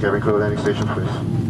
Gary Crow landing station, please.